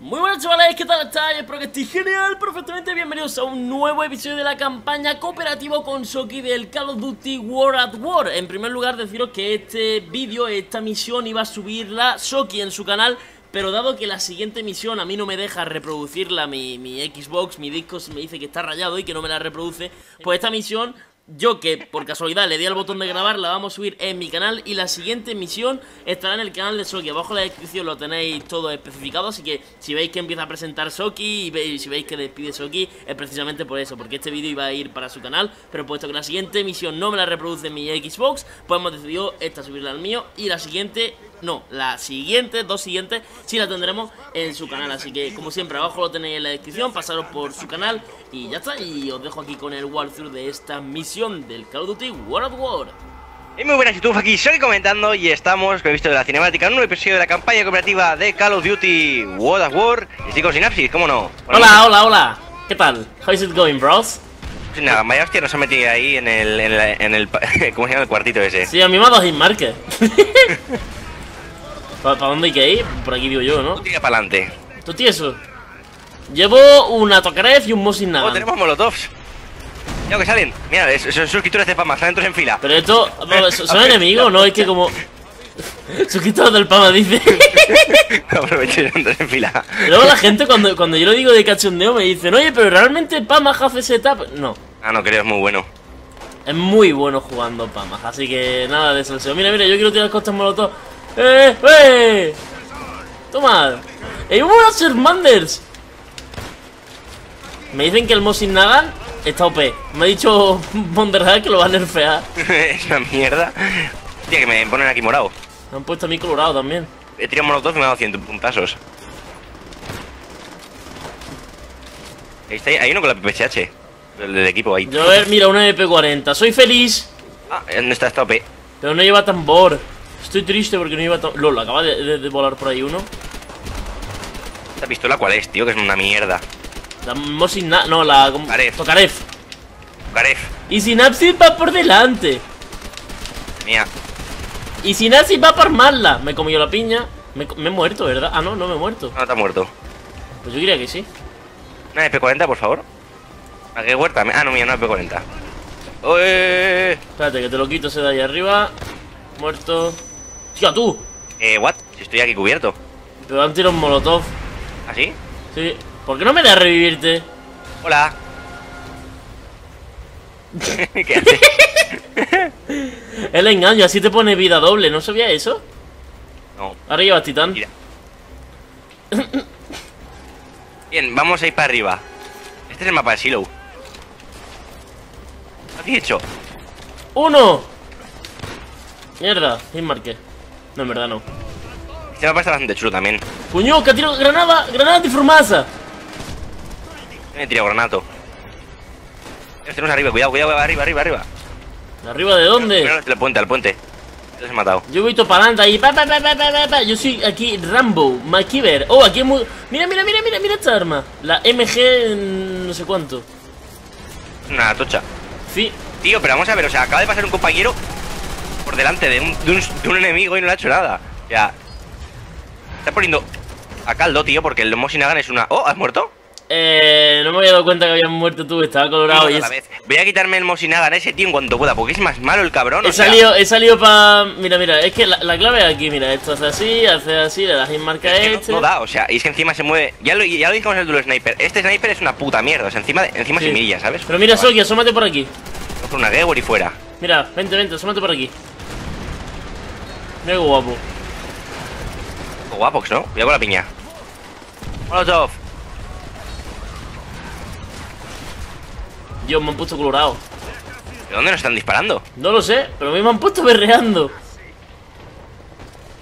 Muy buenas chavales, ¿qué tal estáis? Espero que estéis genial, perfectamente bienvenidos a un nuevo episodio de la campaña cooperativo con Soki del Call of Duty War at War En primer lugar deciros que este vídeo, esta misión iba a subirla Soki en su canal pero dado que la siguiente misión a mí no me deja reproducirla, mi, mi Xbox, mi disco me dice que está rayado y que no me la reproduce, pues esta misión yo que por casualidad le di al botón de grabar, la vamos a subir en mi canal y la siguiente misión estará en el canal de Soki. Abajo en la descripción lo tenéis todo especificado, así que si veis que empieza a presentar Soki y si veis que despide Soki, es precisamente por eso, porque este vídeo iba a ir para su canal, pero puesto que la siguiente misión no me la reproduce en mi Xbox, pues hemos decidido esta subirla al mío y la siguiente no, la siguiente, dos siguientes, sí la tendremos en su canal. Así que, como siempre, abajo lo tenéis en la descripción, pasaros por su canal y ya está. Y os dejo aquí con el walkthrough de esta misión del Call of Duty World of War. Y muy buenas YouTube, aquí soy comentando y estamos, como he visto de la cinemática, en un nuevo episodio de la campaña cooperativa de Call of Duty World of War. Y estoy con Synapsis, ¿cómo no? hola, hola, hola. ¿Qué tal? How's it going, bros? Sin nada, vaya hostia nos ha metido ahí en el, en el, en el ¿cómo se llama? El cuartito ese. Sí, a mí me ha dado Hitmarker. ¿Para dónde hay que ir? Por aquí vivo yo, ¿no? Tú tira para adelante. ¿Tú tieso? Llevo una Tokarev y un Mosin Nagan. Oh, tenemos molotovs. Mira que salen. Mira, son suscriptores de Pama, salen todos en fila. Pero esto, ¿son enemigos? No, es que como... Suscriptores del Pama, dice. Aprovechen, en fila. Luego la gente, cuando, cuando yo lo digo de cachondeo, me dicen, oye, pero realmente Pama hace setup. No. Ah, no, creo, es muy bueno. Es muy bueno jugando Pama, así que nada de eso. Mira, mira, yo quiero tirar costas molotov. ¡Eh! ¡Eh! ¡Toma! ¡Ey, buenas Hermanders! Me dicen que el Mosin Nagan está OP. Me ha dicho Monderhard que lo va a nerfear. es una mierda. Tío, que me ponen aquí morado. Me han puesto a mí colorado también. He tirado molotov y me ha dado 100 puntazos. Ahí está, hay uno con la PPHH. El del equipo ahí. Yo a ver, mira, una MP40. Soy feliz. Ah, ¿dónde está esta OP? Pero no lleva tambor. Estoy triste porque no iba tan... LOL, acaba de, volar por ahí uno. ¿Esta pistola cuál es, tío? Que es una mierda. La Mosin... No, la... Tokarev. Tokarev. Tokarev. Y Synapsis va por delante. Mía. Y Synapsis va por armarla. Me comió la piña. Me, he muerto, ¿verdad? Ah, no, no me he muerto. No, te muerto. Pues yo diría que sí. Una MP40, por favor. ¿A qué huerta? Ah, no, mía, una MP40. ¡Oye! Espérate, que te lo quito ese de ahí arriba. Muerto. ¡Hostia, tú! Eh, what? Si estoy aquí cubierto. Han tirado un molotov. ¿Ah, sí. ¿Por qué no me da revivirte? Hola. ¿Qué hace? El engaño, así te pone vida doble, ¿no sabía eso? No. Ahora llevas titán. Mira. Bien, vamos a ir para arriba. Este es el mapa de Silo. ¿Qué has hecho? ¡Uno! Mierda, sin marqué. No, en verdad no. Este mapa está bastante chulo también. ¡Puño, que ha tirado granada! ¡Granada de formasa! Me he tirado granato. Tenemos arriba, cuidado, cuidado, arriba, arriba, arriba. ¿Arriba de dónde? al puente, al puente. Se ha matado. Yo voy para adelante ahí. Pa, pa, pa, pa, Yo soy aquí Rambo, McKeever. Oh, aquí es muy. Mira, mira, mira, mira, mira esta arma. La MG no sé cuánto. Una tocha. Sí. Tío, pero vamos a ver, o sea, acaba de pasar un compañero por delante de un, de un, enemigo y no le ha hecho nada. Ya. Está poniendo a caldo, tío, porque el Mosinagan es una... ¡Oh! ¿Has muerto? Eh, no me había dado cuenta que habías muerto tú, estaba colorado y Voy a quitarme el Mosinagan ese tío en cuanto pueda, porque es más malo el cabrón. He salido, he salido para. Mira, mira, es que la, clave es aquí, mira, esto hace así, hace así, le das marca es este. No, da, o sea, y es que encima se mueve. Ya lo, ya lo dijimos en el duelo sniper. Este sniper es una puta mierda, o sea, encima, encima se milla, ¿sabes? Pero mira, Soki, asómate por aquí. Con una y fuera. Mira, vente, vente, asómate por aquí. Mira qué guapo. Qué guapox, ¿no? Cuidado con la piña. Molotov. Dios, me han puesto colorado. ¿De dónde nos están disparando? No lo sé, pero a mí me han puesto berreando.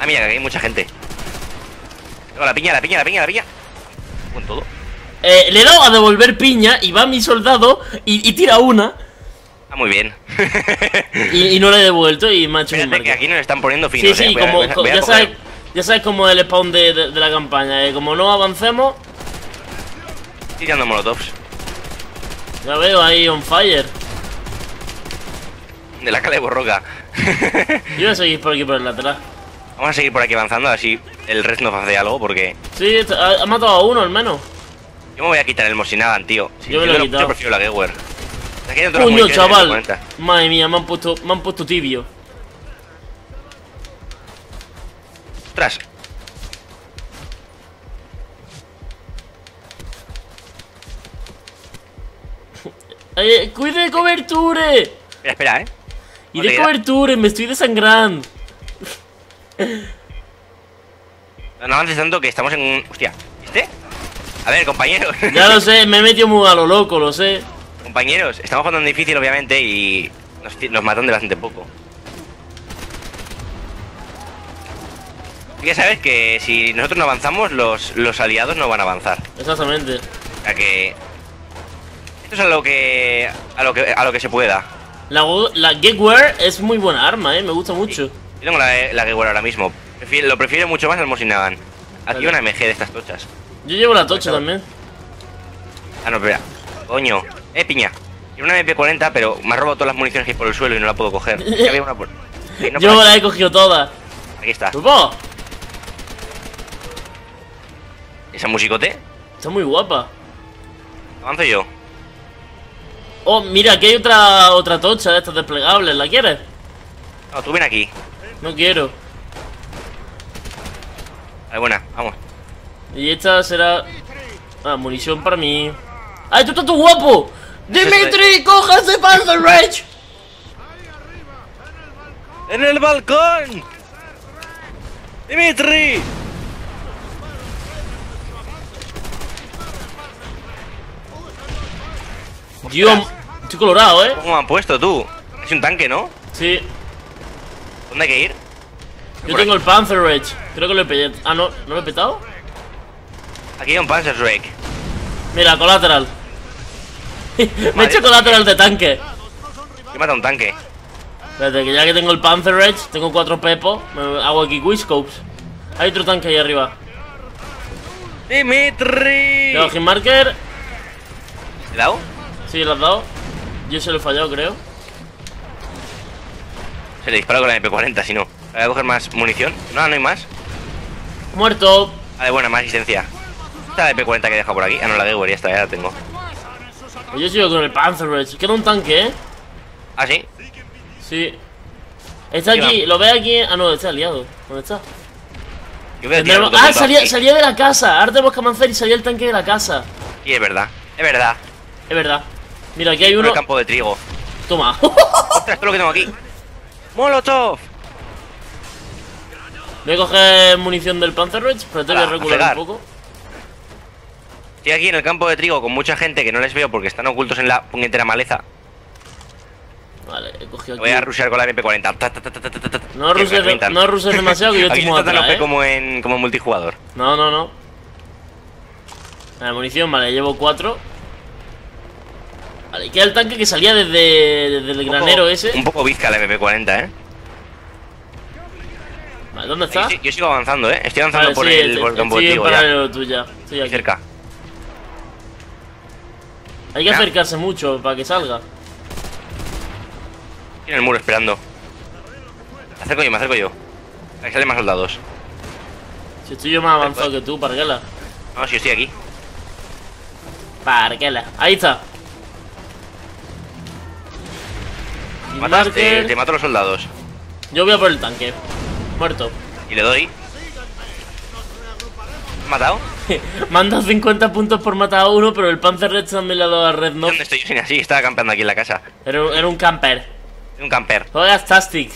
Ah, mira, que hay mucha gente. la piña, la piña, la piña, la piña. Con todo. Eh, le he dado a devolver piña y va mi soldado y, tira una. Muy bien. y, no le he devuelto y me ha hecho que aquí nos están poniendo finos. Sí, sí, como, ya, sabes, ya sabes como el spawn de, de, la campaña. Eh, como no avancemos. Tirando molotovs. Ya veo ahí on fire. De la cala de borroca. Yo voy a seguir por aquí por el lateral. Vamos a seguir por aquí avanzando, así el Reznov hace algo porque Sí, ha, ha matado a uno al menos. yo me voy a quitar el Mosinagan, tío. Sí, Yo me lo he yo quitado. prefiero la Gewehr. Coño, chaval. 40. Madre mía, me han puesto, me han puesto tibio. Ostras, Eh, cuide de coberture. espera, espera, eh. Y ¿Cómo de coberture, me estoy desangrando. No avances tanto que estamos en un. Hostia, ¿viste? A ver, compañeros. Ya lo sé, me he metido muy a lo loco, lo sé. Compañeros, estamos jugando en difícil, obviamente, y nos, matan de bastante poco. Que sabes que si nosotros no avanzamos, los, los aliados no van a avanzar. Exactamente. O sea que. Esto es a lo que. a lo que, a lo que se pueda. La, la Getwear es muy buena arma, eh, me gusta mucho. Yo tengo la, la Gewehr ahora mismo. Prefiero- lo prefiero mucho más al Mosinagan. Aquí Vale. una MG de estas tochas. Yo llevo la tocha también. Ah, no, espera. Coño. Eh, piña. Quiero una MP40, pero me ha robado todas las municiones que hay por el suelo y no la puedo coger. Aquí había una por... No, Yo aquí. la he cogido toda. Aquí está. Va, ¿Esa musicote? Está muy guapa. Avanzo yo. Oh, mira, aquí hay otra otra tocha de estas desplegables. ¿La quieres? No, tú ven aquí. No quiero. Vale, buena, vamos. Y esta será... Ah, munición para mí. ¡Ay, tú estás tú guapo! ¡Dimitri, coja ese Panzer Rage! ¡En el balcón! ¡Dimitri! Dios, estoy colorado, ¿eh? ¿Cómo me han puesto tú? Es un tanque, ¿no? Sí, ¿Dónde hay que ir? yo tengo el Panzer Rage. Creo que lo he petado. Ah, no, ¿no lo he petado? Aquí hay un Panzerschreck. Mira, colateral. Me he hecho colateral de tanque. He matado un tanque. Espérate, que ya que tengo el Panzer Rage, tengo cuatro pepos, me hago aquí Quiscopes. Hay otro tanque ahí arriba. ¡Dimitri! Tengo Hitmarker. ¿Te he dado? Sí, lo has dado. Yo se lo he fallado, creo. Se le disparo con la MP40, si no. Voy a coger más munición. No, no hay más. Muerto. Vale, buena, más asistencia. Esta la MP40 que he dejado por aquí. Ah, no, la de Uber, ya está, ya la tengo. Pues yo sigo con el Panzer Rage. Queda un tanque, ¿eh? Ah, sí. Sí. Está Aquí lo ve aquí. Ah, no, está aliado. ¿Dónde está? Yo tirar Tendremos- Ah, salía, salía de la casa. Ahora tenemos que avanzar y salía el tanque de la casa. Sí, es verdad. Es verdad. Es verdad. Mira, aquí hay uno. el campo de trigo. Toma. Ostras, esto es lo que tengo aquí. ¡Molotov! Voy a coger munición del Panzer Rage, pero te voy a recular un poco. Estoy aquí en el campo de trigo con mucha gente que no les veo porque están ocultos en la puñetera maleza. Vale, he cogido Voy a aquí. rushear con la MP40. Ta, ta, ta, ta, ta, ta, ta, ta. No revientan. no demasiado que yo Aquí atrás, OP ¿eh? como en como multijugador. No, no, no. La munición, vale, llevo cuatro. Vale, queda el tanque que salía desde, desde el Un granero poco- ese. Un poco bizca la MP40, ¿eh? Vale, ¿dónde está? Yo, sigo avanzando, ¿eh? Estoy avanzando Vale, por sí, el, te- por el campo de estoy en trigo ya. paralelo tuya. Estoy Estoy aquí. cerca. Hay que Ya. acercarse mucho para que salga. En el muro esperando. Me acerco yo, me acerco yo. Que salen más soldados. Si estoy yo más avanzado que tú, Parguela. No, si estoy aquí. Parguela. Ahí está. Matas, te, te mato a los soldados. Yo voy a por el tanque. Muerto. Y le doy. ¿Me has matado? Manda 50 puntos por matar a uno, pero el Panzer Red también le ha dado a Red no. ¿Dónde estoy así? Estaba campeando aquí en la casa. Era, un- era un camper. Un camper. Juegas Tastic.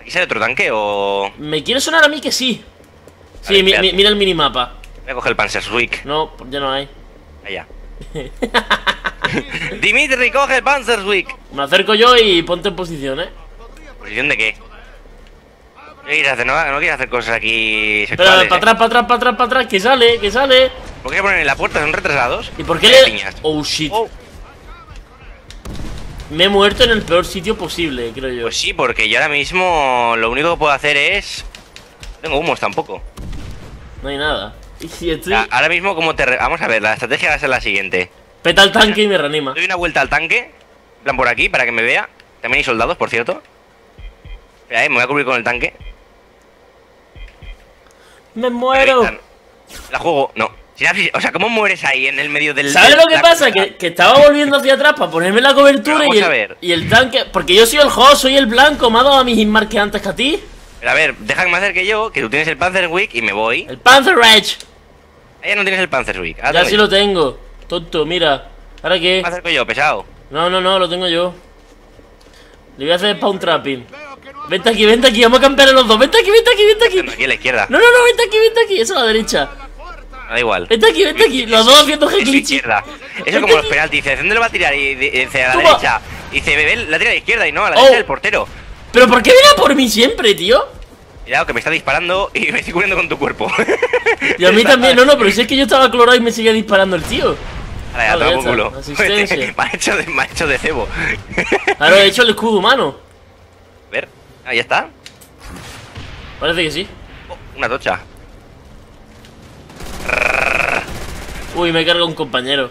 ¿Aquí sale otro tanque o.? Me quiere sonar a mí que sí. Sí, mi- mi- mira el minimapa. Voy a coger el Panzerswick. No, ya no hay. Allá. Dimitri, coge el Panzerswick. Me acerco yo y ponte en posición, ¿eh? ¿Posición de qué? ¿Qué quieres hacer? ¿No, no quieres hacer cosas aquí sexuales? para eh? atrás, para atrás, para atrás, para atrás, que sale, que sale. ¿Por qué ponen en la puerta? ¿Son retrasados? ¿Y por qué le.? piñas. Oh shit. Oh, Me he muerto en el peor sitio posible, creo yo. pues sí, porque yo ahora mismo lo único que puedo hacer es... No tengo humos tampoco. No hay nada. Y si O estoy. sea, ahora mismo como te... re- Vamos a ver, la estrategia va a ser la siguiente. Peta el tanque y me reanima. Doy una vuelta al tanque, en plan por aquí, para que me vea. También hay soldados, por cierto. Espera, eh, me voy a cubrir con el tanque. Me muero. La juego, no. O sea, ¿cómo mueres ahí en el medio del. ¿Sabes lo que pasa? Que, que, estaba volviendo hacia atrás para ponerme la cobertura y el, y el tanque. Porque yo soy el host, soy el blanco, me ha dado a mis inmarques antes que a ti. Pero a ver, déjame más que yo, que tú tienes el Panzerwick y me voy. El Panzerwedge. Ahí no tienes el Panzerwick. Ah, ya sí lo tengo. Tonto, mira. ¿Ahora qué? Me acerco yo, pesado. No, no, no, lo tengo yo. Le voy a hacer spawn trapping. Vente aquí, vente aquí, vamos a campear los dos. Vente aquí, vente aquí, vente aquí. Aquí a la izquierda. No, no, no, vente aquí, vente aquí. Eso a la derecha. Da igual. Vente aquí, vente aquí. Los dos haciendo izquierda. Eso como los penaltis. Dice, ¿dónde lo va a tirar? Y dice, a la derecha. Y dice, bebé, la tira a la izquierda y no, a la derecha oh. del portero. ¿Pero por qué viene por mí siempre, tío? Cuidado, que me está disparando y me estoy cubriendo con tu cuerpo. Y a mí también, no, no, pero si es que yo estaba clorado y me sigue disparando el tío. Ahora ya, toma culo. me, ha hecho de, me ha hecho de cebo. Ahora he hecho el escudo humano. Ahí está. Parece que sí. Oh, una tocha. Uy, me carga un compañero.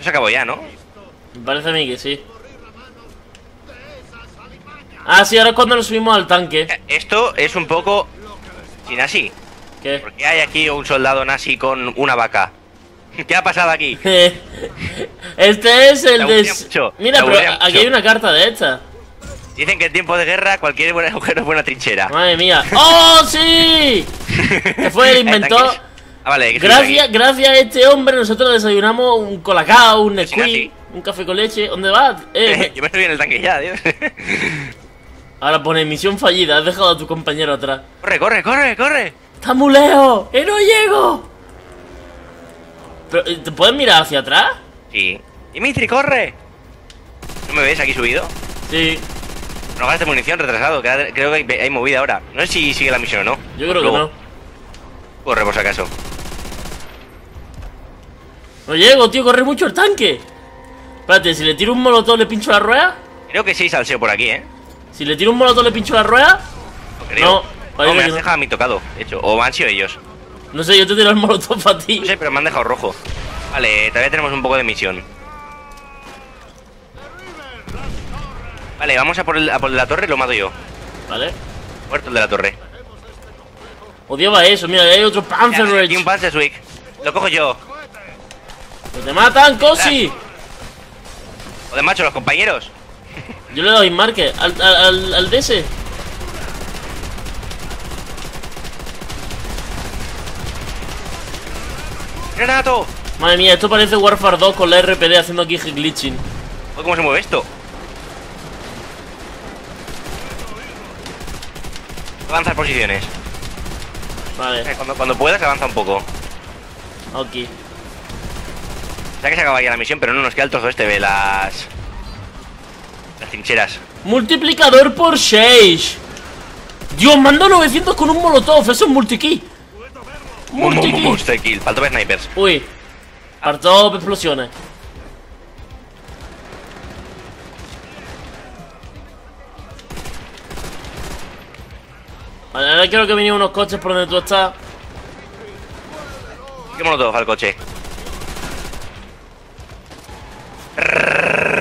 Se acabó ya, ¿no? Me parece a mí que sí. Ah, sí, ahora es cuando nos subimos al tanque. Eh, esto es un poco... Sin así. ¿Qué? Porque hay aquí un soldado nazi con una vaca. ¿Qué ha pasado aquí? este es el de... Mira, pero aquí hay una carta de esta. Dicen que en tiempo de guerra cualquier buen agujero es buena trinchera. Madre mía. ¡Oh, sí! que fue el inventor. Ah, vale, gracias, gracias a este hombre nosotros desayunamos un colacao, un Nesquik, un café con leche. ¿Dónde vas? Eh. Yo me estoy en el tanque ya, Dios. Ahora pone misión fallida, has dejado a tu compañero atrás. Corre, corre, corre, corre. ¡Está muy lejos! ¡Y no llego! ¿Pero, eh, ¿Te puedes mirar hacia atrás? Sí. Dimitri, corre. ¿No me ves aquí subido? Sí. No gastes munición, retrasado. Creo que hay, movida ahora. No sé si sigue la misión o no. Yo creo que no. Corre por si acaso. No llego, tío, corre mucho el tanque. Espérate, si le tiro un molotov, ¿le pincho la rueda? Creo que sí salseo por aquí, ¿eh? Si le tiro un molotov, ¿le pincho la rueda? No, no, me has dejado a mí tocado, de hecho. O han sido ellos. No sé, yo te tiro el molotov a ti. No sé, pero me han dejado rojo. Vale, todavía tenemos un poco de misión. Vale, vamos a por, el, a por la torre y lo mato yo. Vale. Muerto el de la torre. Odiaba eso, mira, hay otro Panzer Y un Panzerswick. Lo cojo yo. ¡Que te matan, Cosi! Joder, macho, los compañeros. Yo le doy marque al, al, al DS. ¡Renato! Madre mía, esto parece Warfare 2 con la RPD haciendo aquí glitching. ¿Cómo se mueve esto? Avanzar posiciones. Vale. Eh, cuando, cuando puedas, avanza un poco. Ok. Ya que se acaba ya la misión, pero no nos queda el trozo este de las... Las trincheras. Multiplicador por 6. Dios, mando 900 con un molotov. Eso es multikey. Multikey. Multi Faltó snipers. Uy. Harto explosiones. Vale, ahora quiero que vengan unos coches por donde tú estás. ¿Qué molotov al coche?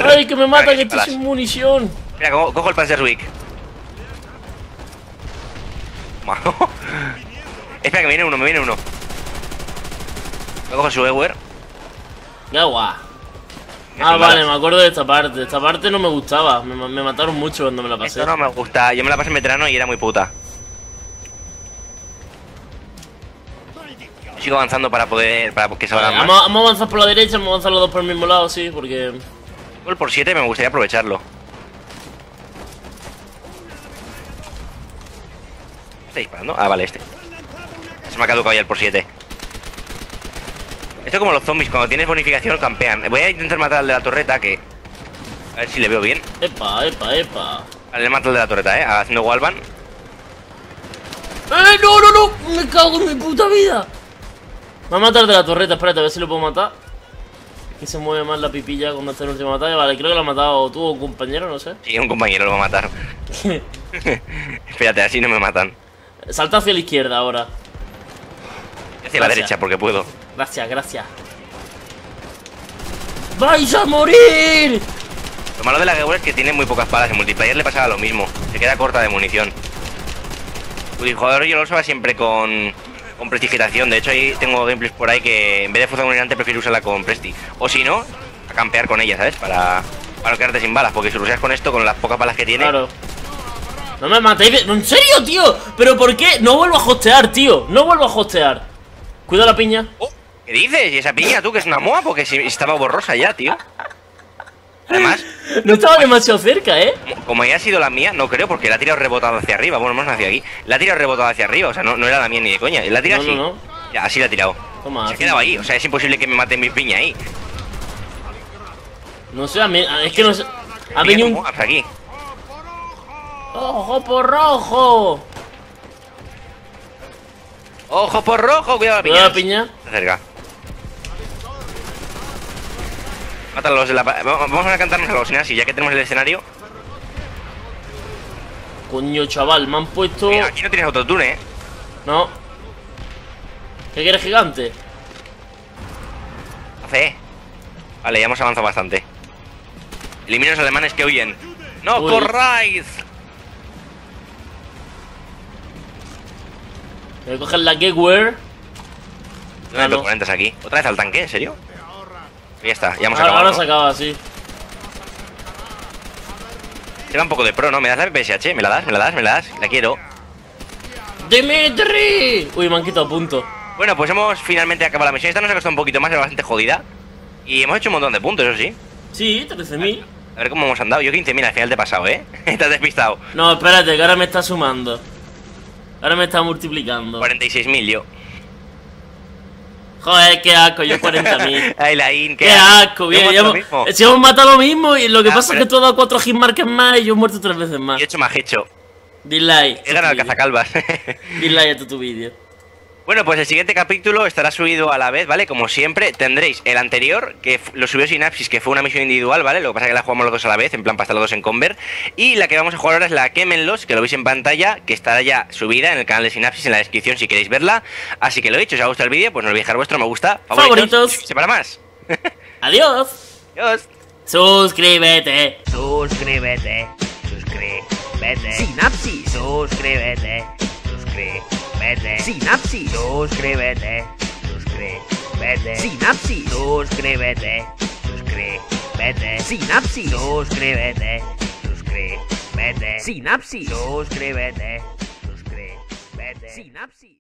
¡Ay, que me mata, que estoy sin munición! Mira, cojo, el Panzerwick. Espera, que me viene uno, me viene uno. Me cojo su Ewer. Ya guau. Ah, vale, me acuerdo de esta parte. Esta parte no me gustaba. Me, me mataron mucho cuando me la pasé. Esto no me gusta. Yo me la pasé en veterano y era muy puta. Sigo avanzando para poder. para que salgan vale, Vamos, vamos, a avanzar por la derecha, vamos a avanzar los dos por el mismo lado, sí, porque. El por 7 me gustaría aprovecharlo. ¿Está disparando? Ah, vale, este. Se me ha caducado ya el por 7. Esto es como los zombies, cuando tienes bonificación campean. Voy a intentar matar al de la torreta, que... A ver si le veo bien. Epa, epa, epa. Vale, le mato al de la torreta, eh, haciendo wallbang. ¡Eh, no, no, no! ¡Me cago en mi puta vida! Me va a matar de la torreta, espérate, a ver si lo puedo matar. que se mueve más la pipilla cuando está en última batalla. Vale, creo que lo ha matado tú o un compañero, no sé. Sí, un compañero lo va a matar. espérate, así no me matan. Salta hacia la izquierda ahora. Hacia la derecha, porque puedo. Gracias, gracias. ¡Vais a morir! Lo malo de la guerra es que tiene muy pocas balas. En multiplayer le pasaba lo mismo. Se queda corta de munición. Multijugador yo lo usaba siempre con, con prestigitación. De hecho, ahí tengo gameplays por ahí que en vez de fuerza dominante prefiero usarla con presti. O si no, a campear con ella, ¿sabes? Para, para no quedarte sin balas. Porque si lo usas con esto, con las pocas balas que tiene. Claro. No me matéis. de- ¿En serio, tío? ¿Pero por qué? No vuelvo a hostear, tío. No vuelvo a hostear. Cuida la piña. Oh, ¿Qué dices? ¿Y esa piña tú que es una moa? Porque si estaba borrosa ya, tío. Además, No estaba demasiado cerca, ¿eh? como ya ha sido la mía, no creo, porque la ha tirado rebotado hacia arriba. Bueno, más hacia aquí. La ha tirado rebotado hacia arriba, o sea, no, no era la mía ni de coña. La tira No, así. no, no. Ya, así la ha tirado. Toma, Se ha quedado ahí, o sea, es imposible que me mate mi piña ahí. No sé, a mí, es que no sé. Ha venido un. hasta aquí. ¡Ojo por rojo! ¡Ojo por rojo! Cuidado la piña. Cuidado la piña. Está cerca. Mátalos de la... pa- Vamos a cantarnos a los así, ya que tenemos el escenario. Coño, chaval, me han puesto. Mira, aquí no tienes autotune, ¿eh? No. ¿Qué quieres, gigante? Hace. Vale, ya hemos avanzado bastante. Elimina a los alemanes que huyen. ¡No Uy. corráis! Voy a coger la Getware. ¿Dónde Ah, no. P40 aquí? ¿Otra vez al tanque? ¿En serio? Ya está, ya hemos Ahora, acabado. ahora se acaba así. Se va un poco de pro, ¿no? ¿Me das la PPSH? ¿Me la das? ¿Me la das? ¿Me la das? La quiero. ¡Dimitri! Uy, me han quitado puntos. Bueno, pues hemos finalmente acabado la misión. Esta nos ha costado un poquito más, era bastante jodida. Y hemos hecho un montón de puntos, eso sí. Sí, 13.000. A ver cómo hemos andado. Yo 15.000 al final te he pasado, ¿eh? te has despistado. No, espérate, que ahora me está sumando. Ahora me está multiplicando. 46.000 yo. Joder, qué asco, yo 40.000. Ay, la in, Qué asco, bien. Si hemos matado lo mismo y lo que Ah, pasa pero- es que tú has dado 4 hitmarkers más y yo he muerto 3 veces más. Y he hecho más hecho. Dislike. He ganado el cazacalvas. Dislike a tu, tu vídeo. Bueno, pues el siguiente capítulo estará subido a la vez, ¿vale? Como siempre, tendréis el anterior, que lo subió Synapsis, que fue una misión individual, ¿vale? Lo que pasa es que la jugamos los dos a la vez, en plan para estar los dos en Conver. Y la que vamos a jugar ahora es la Quémenlos, que lo veis en pantalla, que estará ya subida en el canal de Synapsis, en la descripción si queréis verla. Así que lo he dicho, si os ha gustado el vídeo, pues no olvidéis dejar vuestro me gusta, favoritos. Favoritos. y para más. Adiós. Adiós. Suscríbete. Suscríbete, suscríbete. Sinapsis. Suscríbete, suscríbete. Sinapsis. Suscríbete, suscríbete. Sinapsis. Suscríbete, suscríbete. Sinapsis. Suscríbete, suscríbete. Sinapsis. Suscríbete, suscríbete. Sinapsis.